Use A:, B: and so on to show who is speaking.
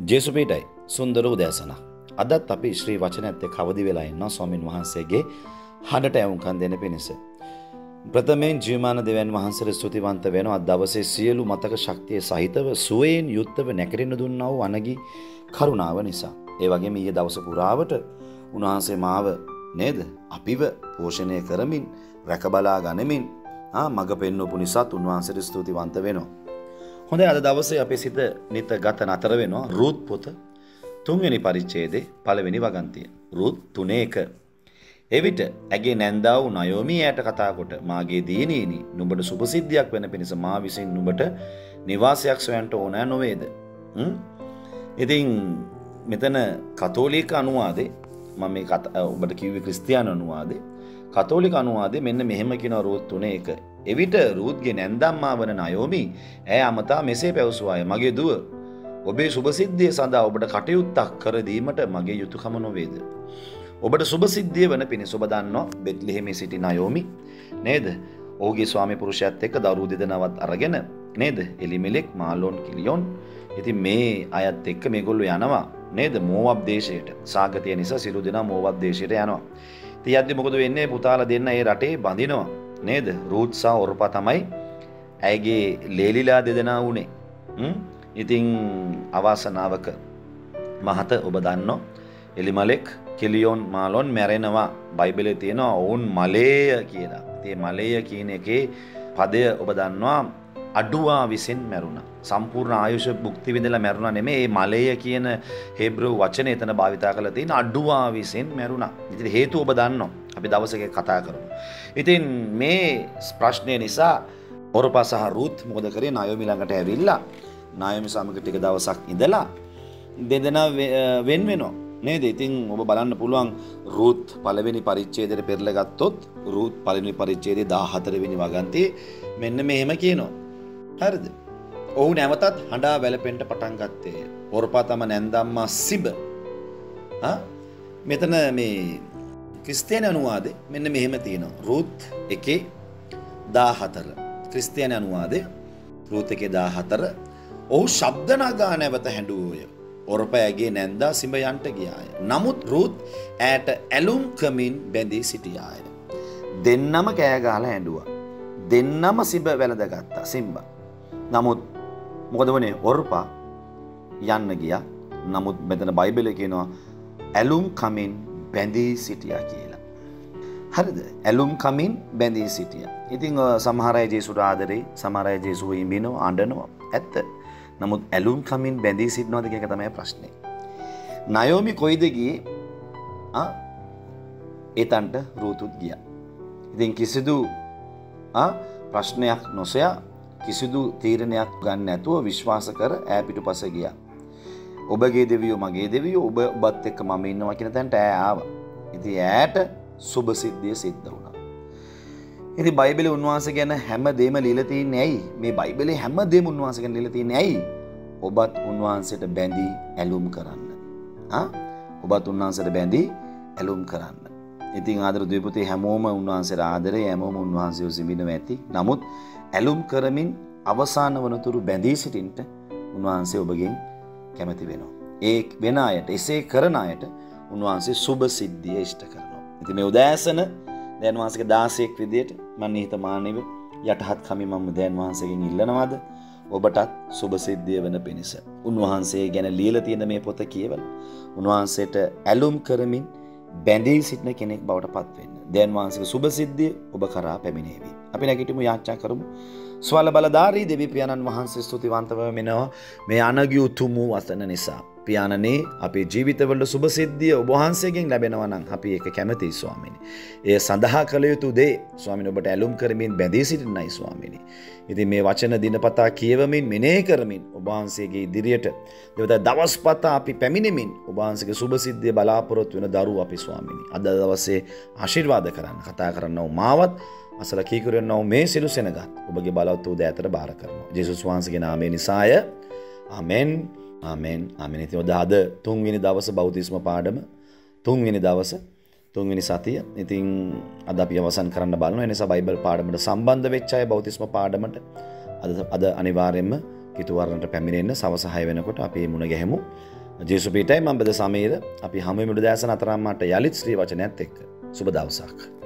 A: ජේසුපීටයි සුන්දර උදෑසන. අදත් අපි ශ්‍රී වචන ඇත්තේ කවදි වෙලා ඉන්න ස්වාමින් වහන්සේගේ හඬට ඇවුම්කන් දෙන පිණිස. ප්‍රථමයෙන් ජීවමාන දෙවන් වහන්සේට ස්තුතිවන්ත වෙනවා අද දවසේ සියලු මතක ශක්තිය සහිතව සුවයෙන් යුක්තව නැකරෙන්න දුන්නා වූ අනගි කරුණාව නිසා. ඒ වගේම ඊයේ දවස පුරාවට උන්වහන්සේ මාව නේද අපිව පෝෂණය කරමින් රැකබලා ගනිමින් මඟ පෙන්වපු නිසාත් උන්වහන්සේට ස්තුතිවන්ත වෙනවා. හොඳ අද දවසේ අපේ සිත නිත ගත නතර වෙනවා රූත් පොත තුන්වෙනි පරිච්ඡේදේ පළවෙනි වගන්තිය. රූත් තුනේ එක. එවිට ඇගේ නැන්දා වූ නයෝමී යට කතා කොට මාගේ දියණියනි නුඹට සුභසිද්ධියක් වෙන පිණිස මා විසින් නුඹට නිවාසයක් සොයන්ට ඕනෑ නොවේද? ඉතින් මෙතන කතෝලික අනුවාදේ මම මේ ඔබට කිව්වේ ක්‍රිස්තියානි අනුවාදේ කතෝලික අනුවාදේ මෙන්න මෙහෙම කියන රූත් තුනේ එක. එවිට රූත්ගේ නැන්දම්මා වන නයෝමි ඇය අමතා මෙසේ පැවසුවාය මගේ දුව ඔබේ සුභසිද්ධිය සඳහා ඔබට කටයුත්තක් කර දීමට මගේ යුතුයකම නොවේද. ඔබට සුභසිද්ධිය වන පිණිස ඔබ දන්නවා බෙත්ලෙහෙමේ සිටි නයෝමි නේද? ඔහුගේ ස්වාමි පුරුෂයාත් එක්ක දරුවෝ දෙදෙනාවත් අරගෙන නේද? එලිමෙලෙක් මාලෝන් කිලියොන් ඉතින් මේ අයත් එක්ක මේගොල්ලෝ යනවා නේද? මෝවබ් දේශයට. සාගතිය නිසා සිළු දෙනා මෝවබ් දේශයට යනවා. ඉතින් යද්දි මොකද වෙන්නේ? පුතාලා දෙන්න ඒ රටේ බඳිනවා. නේද? රූත්සා ඔරපා තමයි ඇයගේ ලේලිලා දෙදෙනා වුණේ ඉතිං අවාසනාවක මහත ඔබ දන්න එලිමලෙක් කෙලියෝන් මාලොන් මැරෙනවා. බයිබලෙ තියෙනවා ඔවුන් මලේය කියලා. තිය මලේය කියන එකේ පදය ඔබ දන්නවා අඩුවා විසින් මැරුණ. සම්පූර්ණ ආයුෂ බුක්ති විඳලා මැරුණ නෙමේ ඒ මලය කියන හෙබ්‍රව වචන එතන භාවිතා කළ තියෙන අඩුවා විසින් මැරුණා. ඉතින් හේතුව ඔබ දන්නවා. අපි දවසක කතා කරමු. ඉතින් මේ ප්‍රශ්නය නිසා ඔරපා සහ රුත් මොකද කරේ නයෝමි ළඟට ඇවිල්ලා නායෝමි සමග ටික දවසක් ඉඳලා දෙදෙනා වෙන් වෙනවා. නේද? ඉතින් ඔබ බලන්න පුළුවන් රුත් පළවෙනි පරිච්ඡේදයට පෙරලගත්තොත් රුත් පළවෙනි පරිච්ඡේදයේ 14 වෙනි වගන්තියේ මෙන්න මෙහෙම කියනවා. හරිද? ඔහු නැවතත් හඬා වැළපෙන්ට පටන් ගත්තේ. ඔරපා තම නැන්දම්මා සිබ. මෙතන මේ ක්‍රිස්තියානි අනුවාදේ මෙන්න මෙහෙම තියෙනවා. රුත් 1 14. ක්‍රිස්තියානි අනුවාදේ රුත් 1 14 ඔහු ශබ්ද නගා නැවත හැඬුවෝය. ඔරපෑගේ නැන්දා සිඹ යන්ට ගියාය. නමුත් රුත් ඈට ඇලුම් කමින් බැඳී සිටියාය. දෙන්නම කෑගාල හැඬුවා. දෙන්නම සිඹ වැළඳගත්තා සිම්බ. නමුත් මොකද වනේ ඔර්පා යන්න ගිය නමුත් මෙතන බයිබල කියනවා ඇලුම් කමින් බැඳී සිටියා කියලා. හරිද ඇලුම් කමින් බැඳී සිටිය. ඉතිං සමහරය ජේසුට ආදරේ සමරය ජේසුව ඉමිනෝ අඩනවා ඇත්ත නමුත් ඇලුම් කමින් බැඳී සිටිනවාද එක තමයි ප්‍රශ්නය. නයෝමි කොයිදගී ඒතන්ට රූතුත් ගිය. ඉතින් කිසිදු ප්‍රශ්නයක් නොසයා කිසිදු තීරණයක් ගන්න ඇතුව විශ්වාස කර ඈපිටු පස ගිය. ඔබගේ දෙවියෝ මගේ දෙවියෝ ඔබ ඔබත් එක්ක මම ඉන්නවා කියන තැන්ට ඈ ආව. ඉති ඈට සුභ සිද්ධිය සිද්ධ වුණා. ඉති බයිබලි උන්වහන්ස ගැන හැම දේම ලිලතින් ඇයි මේ බයිබලේ හැම දේම උන්වහන්ස ගැන ලිලතින් ඇයි ඔබත් උන්වහන්සේට බැඳී ඇලුම් කරන්න. ඔබත් උන්වහන්සට බැඳී ඇලුම් කරන්න. ඉතින් ආදර දපතේ හැමෝම උන්වහන්සේ ආදරය ඇමෝම උන්වහන්සේ සිමිනව ඇති නමුත් ඇලුම් කරමින් අවසාන වනතුරු බැඳී සිටින්ට උන්වහන්සේ ඔබගෙන් කැමති වෙනවා. ඒ වෙන අයට එසේ කරන අයට උන්වහන්සේ සුභ සිද්ධිය ඉෂ්ට කරනවා. ඉති මේ උදෑසන දැන් වහන්සක දාසයෙක් විදියට මන් හිතමානව යටහත් කමි මම දැන් වහන්සකින් ඉල්ලනවාද ඔබටත් සුභසිද්ධිය වන පිණිස. උන්වහන්සේ ගැන ලියල තියෙන මේ පොත කියවල. උන්වහන්සේට ඇලුම් කරමින් බැඳී සිටින කෙනෙක් බවට පත්වෙන්න. දැන් වහන්සක සුභසිද්ධිය ඔබ කරා පැමිණේවී. අපි නැගිටමු යාච්චා කරමු. ස්වල බලධාරී දෙවිපියණන් වහන්සේ ස්තුතිවන්තව මෙනවා මේ අනගි උතුම් වූ වසන නිසා. පියාණනේ අපේ ජීවිතවලට සුභසිද්ධිය ඔබහන්සේගෙන් ලැබෙනවනම් අපි ඒක කැමති ස්වාමිනි. එය සඳහා කළ යුතු දේ ස්වාමින ඔබට ඇලුම් කරමින් බැඳී සිටින්නයි ස්වාමිනි. ඉතින් මේ වචන දිනපතා කියවමින් මෙනේ කරමින් ඔබහන්සේගේ ඉදිරියට දෙවත දවස් පතා අපි පැමිණෙමින් ඔබහන්සේගේ සුභසිද්ධිය බලාපොරොත්තු වෙන දරුවෝ අපි ස්වාමිනි. අද දවසේ ආශිර්වාද කරන්න. කතා කරන්නව මාවත් අසල කීකරන්නව මේ සිලු සෙනගත් ඔබගේ බලවත් වූ දෑතර බාර කරනවා. ජෙසුස් වහන්සේගේ නාමය නිසාය. ආමෙන්. ආමෙන්. ආමෙන්. ඉතින් ඔද අද තුන්වෙනි දවස බෞතිස්ම පාඩම. තුන්වෙනි දවස. තුන්වෙනි සතිය. ඉතින් අද අපි අවසන් කරන්න බලන නිසා බයිබල් පාඩමට සම්බන්ධ වෙච්ච අය බෞතිස්ම පාඩමට අද අද අනිවාර්යයෙන්ම කිතුවරණට පැමිණෙන්න සවසහය වෙනකොට අපි මුණ ගැහෙමු. ජේසුපීටයි මං බද සමීර. අපි හමුමිඩු දෑස අතරම්මට යළිත් ශ්‍රී වචනයත් එක්ක. සුබ දවසක්.